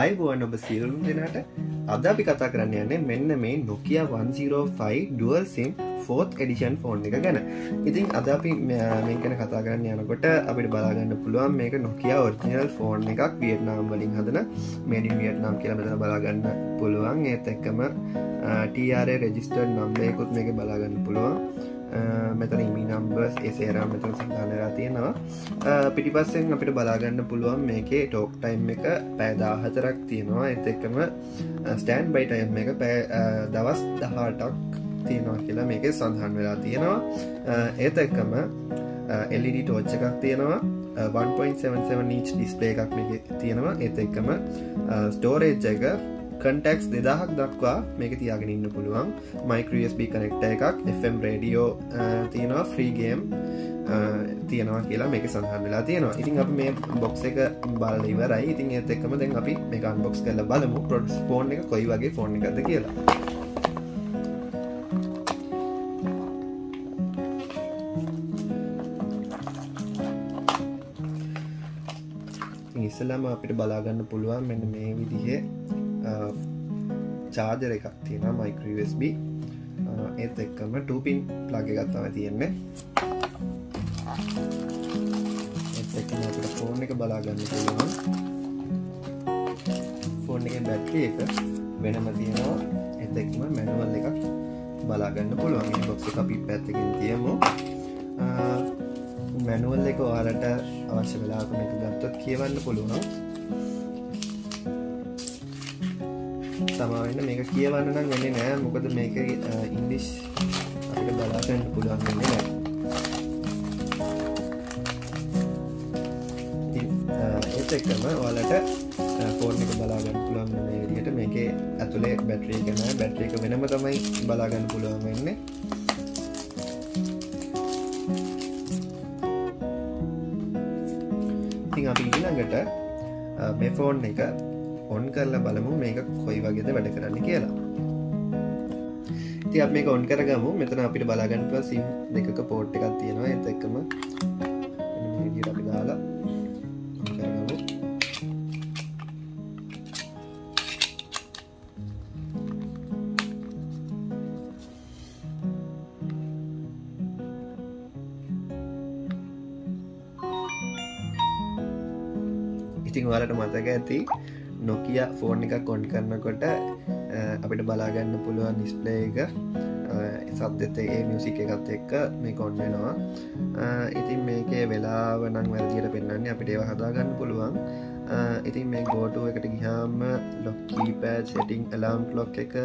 අයිබුවන් ඔබ සියලුම් දෙනට අද අපි කතා කරන්න යන්නේ මෙන්න මේ Nokia 105 dual SIM fourth edition phone එක ගැන. ඉතින් අද අපි මේ ගැන කතා කරන්න යනකොට අපිට බලාගන්න පුළුවන් මේක නොකිය ඔරිජිනල් ෆෝන් එකක් වියට්නාම් වලින් හදන මේඩි වියට්නාම් කියල මෙතන බලාගන්න පුළුවන්. ඒත් එක්කම ටරේ රෙජිස්ටර් නම්බයකුත් මේක බලාගන්න පුළුවන්. මෙතන ඉමි නම්බර්ස් ඒසේරම් මෙතන සඳහනලා තියෙනවා. පිටිපස්සෙන් අපිට බලාගන්න පුළුවන් මේකේ ටෝක් ටයිම් එක පෑදාහතරක් තියෙනවා. එත එක්කම ස්ටෑන් බයිටයම් එක පෑ දවස් දහටක් තියෙනවා කියලා මේක සඳහන් වෙලා තියෙනවා. ඒත එක්කම එල්ඩ ටෝච්ච එකක් තියෙනවා. 1.77 නීච් ඩිස්පේ එකක් මේක තියෙනවා. ඒත එක්කම ස්ටෝරේජ් එක කටෙක්ස් දෙදහක් දක්වා මේක තියාගෙන ඉන්න පුළුවන්. මයිකරSB කනෙක්ට එකක් FM රඩියෝ තියෙනවා ෆ්‍රීගේම් තියෙනවා කියලා මේක සඳහන් වෙලා තියෙනවා. ඉතින් අප මේ බොක්ස එක බල ඉවරයි. ඉතින් ඒත් එක්කම දැන් අපි මේ අන්බොක්ස් කල බලමු. පොඩ්ස් ෆෝන් එක කොයි වගේ ෆෝන් එකද කියලා. ඉස්සලම අපිට බලාගන්න පුළුවන් මෙන්න මේ විදිහේ චාර්ජර එකක් තියෙන මයිකරSB ඒත් එක්කම ටූපින් ප්ලග ගත්තම තියෙන්නේ. ඒත් එක්කම අපිට ෆෝන් එක බලාගන්න පුළුවන් ෆෝන් එක බැට්‍රි එක වෙනම තියෙනවා. එත් එක්ම මැනුවල් එකක් බලාගන්න පුළුවන්. බොක්ස අපි පැත්තකින් තියමු. මැනුවල් එක ඔයාලට අවශ්‍ය වෙලාකම එක ගත්තත් කියවන්න පුළුවන්. තමාවෙන්න මේක කියවන්න නම් වෙන්නේ නෑ. මොකද මේක ඉංගලිෂ් අපිට බලාගන්න පුළුවන් වෙන්නේ නෑ. ඒත් එක්කම ඔයාලට ෆෝන් එක බලාගන්න පුළුවන් මේ විදිහට මේකේ ඇතුලේ බැටරි එක නෑ. බැටරි එක වෙනම තමයි බලාගන්න පුළුවන් වෙන්නේ. ඉතින් අපි ඊළඟට මේ ෆෝන් එක ඔන් කරලා බලමු මේක කොයි වගේද වැඩ කරන්න කියලා. ති අප මේ ඔන් කරගමු. මෙතන අපිට බලාගන්නව සිම් දෙක පෝට් එකක් තියෙනවා. ඇත එක්කම අපි දාලා ඉතිං වලට මතක ඇති නොකිය ෆෝන් එක කොන්් කරන්නකොට අපිට බලාගන්න පුළුවන් ඩිස්පලේ එක. සද්දතේ මියසික් එකත් එක්ක මේ කොන්් වෙනවා. ඉතින් මේකේ වෙලාව නං වැරදියට පෙන්න්නන්නේ අපිට ඒව හදාගන්න පුළුවන්. ඉතින් මේ ගෝටුව එකට ගිහාම ලොක්කී පෑඩ් සෙටිං අලාම් ලොක් එක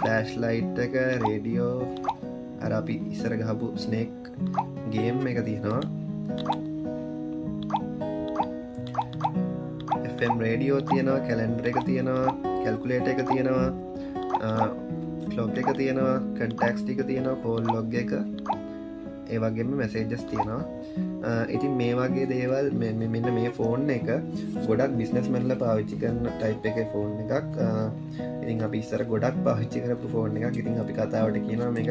ෆලෑශ් ලයිට් එක රේඩියෝ අර අපි ඉස්සර ගහපු ස්නේක් ගේම් එක තියෙනවා. FM රේඩියෝ තියෙනවා කැලෙන්ඩර එක තියෙනවා කැල්කුලේට එක තියෙනවා ලොග් එක තියෙනවා කටක්ස් ටික තියෙනවා කෝල් ලොග් එක. ඒවගේම මැසේජස් තියෙනවා. ඉතින් මේ වගේ දේවල් මෙන්න මේ ෆෝන් එක ගොඩක් බිස්නස් මැල්ල පාවිච්චි කරන ටයිප් එක ෆෝන් එකක්. ඉතින් අපි ඉස්සර ගොඩක් පාවිච්චි කරපු ෆෝන් එකක්. ඉතින් අපි කතාවට කියනවා මේක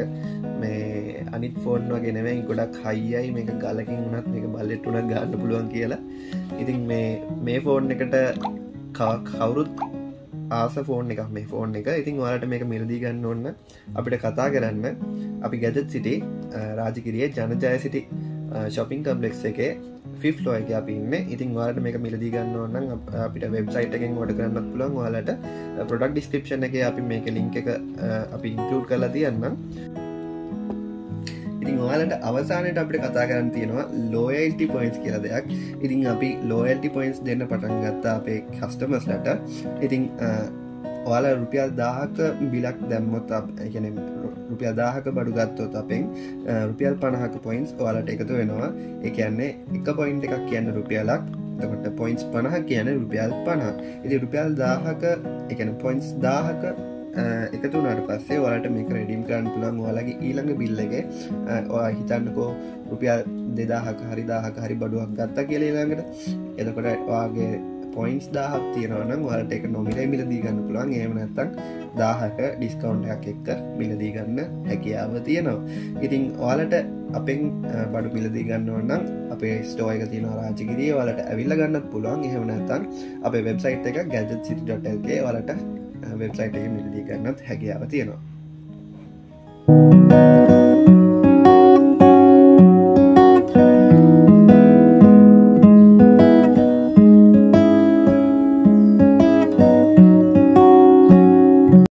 මේ අනිත් ෆෝන් වගේ නෙවෙයි ගොඩක් හයියයි මේක ගලකින් වනත් මේක බල්ලෙට්ටුනක් ගන්න පුළුවන් කියලා. ඉතින් මේ මේ ෆෝන් එකට කවුරුත් ආස ෆෝන් එක මේ ෆෝන් එක. ඉතින් වාලට මේක මිරදී ගන්න ඔන්න අපිට කතා කරන්න. අපි ගැජත් සිටි රාජකිරිය ජනජය සිටි ශොපින් කම්පලෙක්ස් එකේ ෆිෆ් ලෝ එක අපින්න ඉතින් වාලට මේක මිලදී ගන්න ඕන්න අපිට වෙබ්සයිට එකෙන් ොට කරන්න පුළන් වාලට පොඩක් ඩිස්ක්‍රපෂන එක අපි මේක ලිංක එක අපි ඉන්කලූඩ් කලා තියන්නම්. ඉතින් ඔයාලට අවසානයට අපිට කතා කරන්න තියෙනවා ලෝයල්ටි පොයින්ස් කියල දෙයක්. ඉතින් අපි ලෝයල්ටි පොයින්ස් දෙන්න පටන් ගත්තා අපේ කස්ටමස්ලට ඉතින් ඔයාල රුපියල් දාහක බිලක් දැම්මොත් ගැන රුපියල් දාහක බඩු ගත්තොත් අපෙන් රුපියල් පණහක පොයින්ස් ඔයාලට එකතු වෙනවා. එකන්නේ එක පොයින්් එකක් කියන්න රුපියලක් තකට පොයින්ස් පණහ කියන රුපියල් පණ ඉති රුපියල් දාහක එකන පොයින්ස් දාහක එකතු නට පස්සේ වලට මේක රෙඩිම් කරන්න පුළන් වාලගේ ඊළඟ බිල්ලගේ ඔයා හිතන්නකෝ රුපියල් දෙදාහක හරි දාහක හරි බඩුවක් ගත්තා කියලේළඟට එතකොට වාගේ පොයින්ස් දාහක් තියෙනවනම් වලට එක නොමිලේ මිලදී ගන්න පුළුවන්. ඒම නැත්තං දාහක ඩිස්කවන්්යක් එක්ක මිලදී ගන්න හැකියාව තියෙනවා. ඉතිං ඕලට අපෙන් බඩු මිලදී ගන්නවන්නම් අපේ ස්ටෝයක තියෙන රාජිකිරිය වලට ඇවිල්ල ගන්නත් පුළුවන්. එහෙම නැත්තන් අපේ වෙබ්සයිට් එක ගැජත් සිටිටල්ගේ වලට වෙබ්සයිට් එක මිලදී ගන්නත් හැකියාව තියෙනවා.